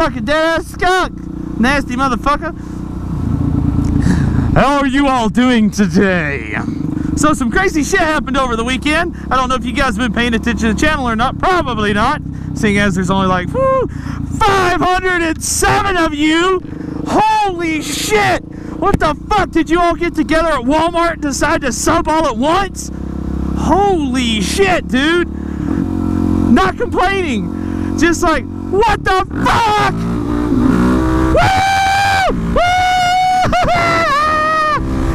fucking dead ass skunk. Nasty motherfucker. How are you all doing today? So some crazy shit happened over the weekend. I don't know if you guys have been paying attention to the channel or not. Probably not, seeing as there's only like whoo, 507 of you. Holy shit! What the fuck? Did you all get together at Walmart and decide to sub all at once? Holy shit, dude! Not complaining. Just like, what the fuck?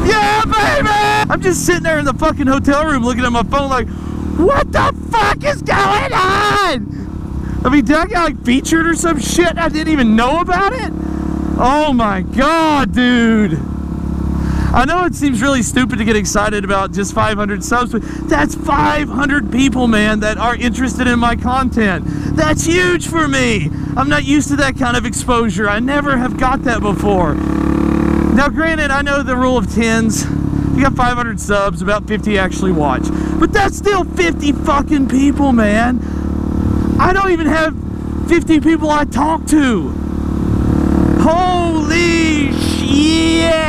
Yeah, baby! I'm just sitting there in the fucking hotel room looking at my phone like, what the fuck is going on? I mean, did I get like featured or some shit I didn't even know about it? Oh my god, dude. I know it seems really stupid to get excited about just 500 subs, but that's 500 people, man, that are interested in my content. That's huge for me. I'm not used to that kind of exposure. I never have got that before. Now, granted, I know the rule of tens. You got 500 subs, about 50 actually watch. But that's still 50 fucking people, man. I don't even have 50 people I talk to. Holy shit!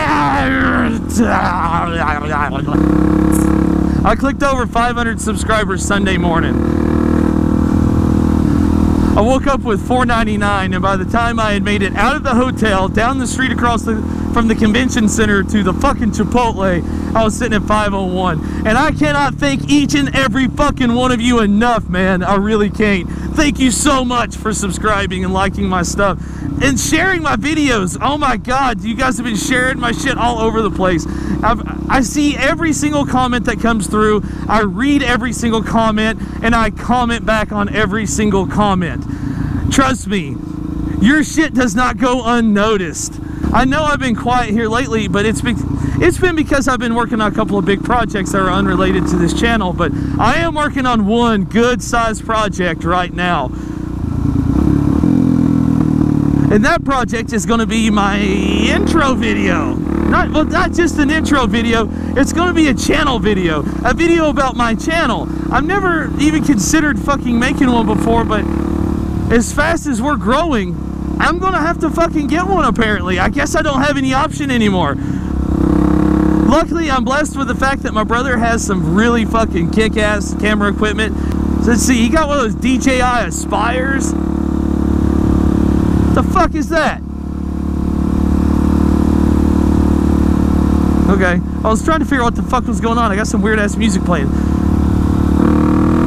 I clicked over 500 subscribers Sunday morning. I woke up with 4.99, and by the time I had made it out of the hotel, down the street across the from the convention center to the fucking Chipotle, I was sitting at 501. And I cannot thank each and every fucking one of you enough, man. I really can't. Thank you so much for subscribing and liking my stuff and sharing my videos. Oh my God, you guys have been sharing my shit all over the place. I've, I see every single comment that comes through. I read every single comment and I comment back on every single comment. Trust me, your shit does not go unnoticed. I know I've been quiet here lately, but it's been it's been because I've been working on a couple of big projects that are unrelated to this channel, but I am working on one good sized project right now. And that project is going to be my intro video. Not well, not just an intro video. It's going to be a channel video, a video about my channel. I've never even considered fucking making one before, but as fast as we're growing, I'm gonna have to fucking get one apparently. I guess I don't have any option anymore. Luckily, I'm blessed with the fact that my brother has some really fucking kick-ass camera equipment. So let's see, he got one of those DJI Inspires. The fuck is that? Okay, I was trying to figure out what the fuck was going on. I got some weird ass music playing.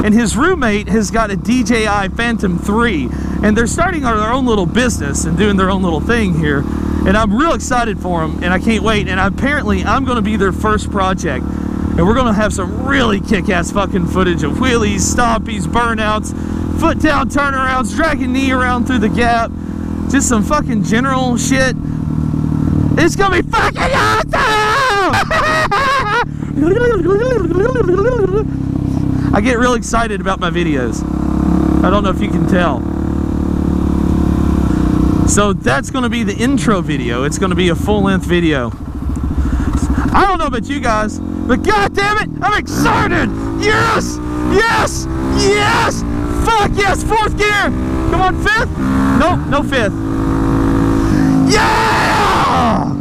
And his roommate has got a DJI Phantom 3 and they're starting their own little business and doing their own little thing here and I'm real excited for them and I can't wait. And apparently I'm going to be their first project. And we're going to have some really kick-ass fucking footage of wheelies, stompies, burnouts, foot down turnarounds, dragging knee around through the gap. Just some fucking general shit. It's gonna be fucking awesome! I get real excited about my videos. I don't know if you can tell so that's going to be the intro video. It's going to be a full-length video. I don't know about you guys, but god damn it, I'm excited! Yes! Yes! Yes! Fuck yes! Fourth gear! Come on, fifth? Nope, no fifth. Yeah!